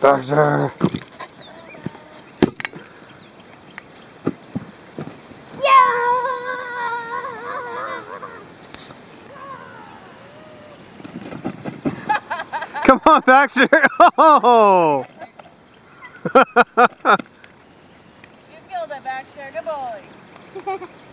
Baxter. Come on, Baxter. Oh! you killed it, Baxter. Good boy.